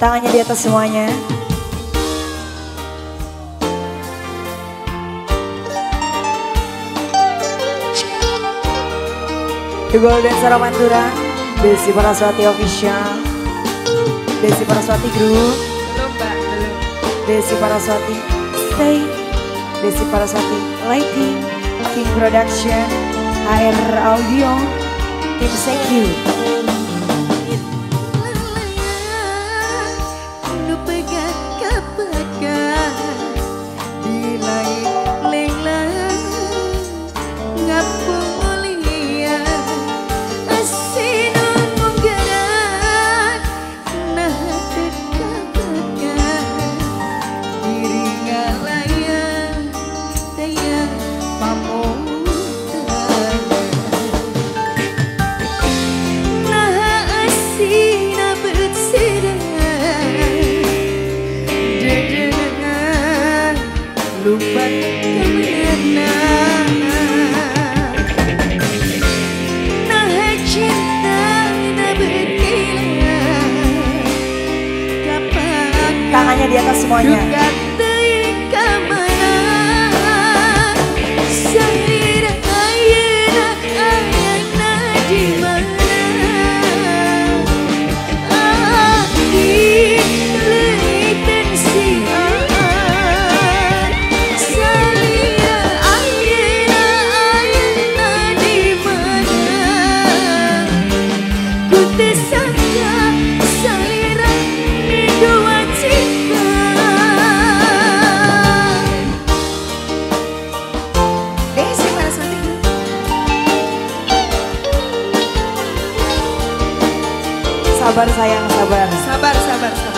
Tangannya di atas semuanya. The Golden Saramantura, Desi Paraswati Official, Desi Paraswati Group, Belum mbak, belum. Desi Paraswati Stay, Desi Paraswati Lighting, King Production, HR Audio, Tim Secure. Tangannya di atas semuanya. Sabar sayang, sabar. Sabar, sabar, sabar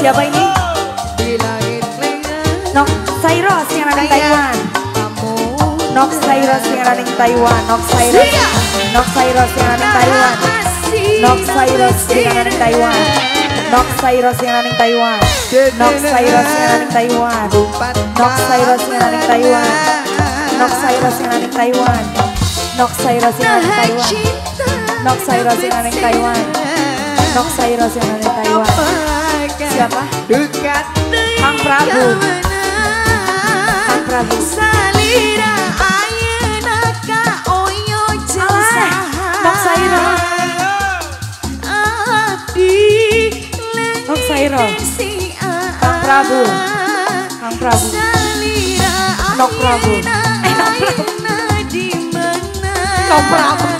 Siapa ini? Nok Sairos yang ada di Taiwan Nok Sairos yang ada di Taiwan Nok Sairos Nok Sairos yang ada di Taiwan Nok Sairos yang ada di Taiwan Nok Sairos yang ada di Taiwan Nok Sairos yang ada di Taiwan Nok Sairos yang ada di Taiwan Nok Sairos yang ada di Taiwan Nok Sairos yang ada di Taiwan Nok Sairos yang ada di Taiwan Nok Sairos yang ada di Taiwan Siapa? Dekat Kang Prabu. Kang Prabu. Salira ayeuna ka oyo jeung saha. Nok Sairo. Kang Prabu. Kang Prabu. Salira Nok Prabu. Eh, Nok Prabu. Nok Prabu.